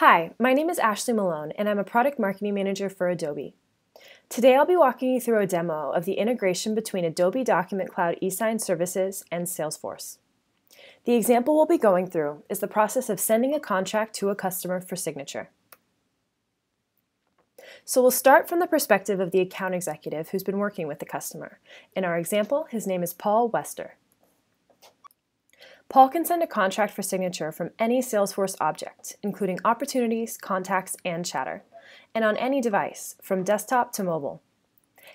Hi, my name is Ashley Malone, and I'm a Product Marketing Manager for Adobe. Today I'll be walking you through a demo of the integration between Adobe Document Cloud eSign services and Salesforce. The example we'll be going through is the process of sending a contract to a customer for signature. So we'll start from the perspective of the account executive who's been working with the customer. In our example, his name is Paul Wester. Paul can send a contract for signature from any Salesforce object, including opportunities, contacts, and chatter, and on any device, from desktop to mobile.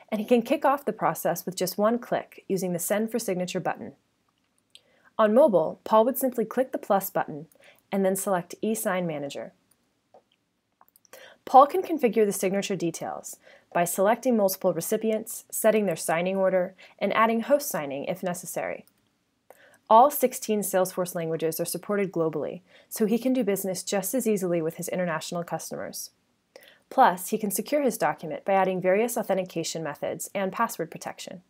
And he can kick off the process with just one click using the Send for Signature button. On mobile, Paul would simply click the plus button and then select eSign Manager. Paul can configure the signature details by selecting multiple recipients, setting their signing order, and adding host signing if necessary. All 16 Salesforce languages are supported globally, so he can do business just as easily with his international customers. Plus, he can secure his document by adding various authentication methods and password protection.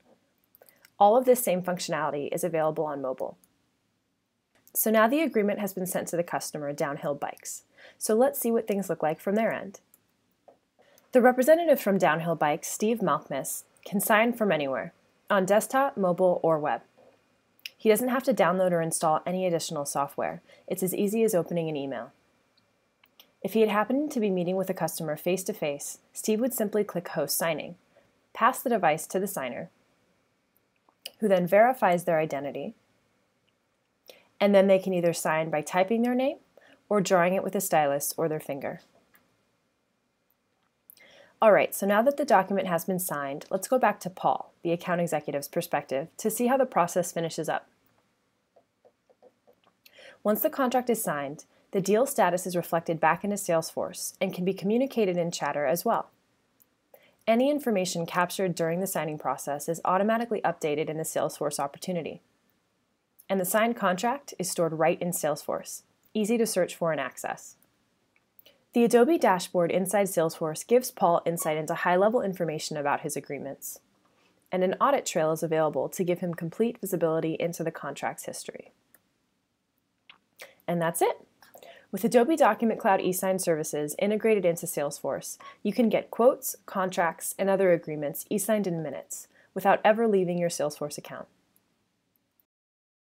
All of this same functionality is available on mobile. So now the agreement has been sent to the customer Downhill Bikes. So let's see what things look like from their end. The representative from Downhill Bikes, Steve Malkmus, can sign from anywhere, on desktop, mobile, or web. He doesn't have to download or install any additional software. It's as easy as opening an email. If he had happened to be meeting with a customer face to face, Steve would simply click Host Signing, pass the device to the signer, who then verifies their identity, and then they can either sign by typing their name or drawing it with a stylus or their finger. All right, so now that the document has been signed, let's go back to Paul, the account executive's perspective, to see how the process finishes up. Once the contract is signed, the deal status is reflected back into Salesforce and can be communicated in Chatter as well. Any information captured during the signing process is automatically updated in the Salesforce opportunity. And the signed contract is stored right in Salesforce, easy to search for and access. The Adobe dashboard inside Salesforce gives Paul insight into high-level information about his agreements. And an audit trail is available to give him complete visibility into the contract's history. And that's it. With Adobe Document Cloud eSign services integrated into Salesforce, you can get quotes, contracts, and other agreements e-signed in minutes without ever leaving your Salesforce account.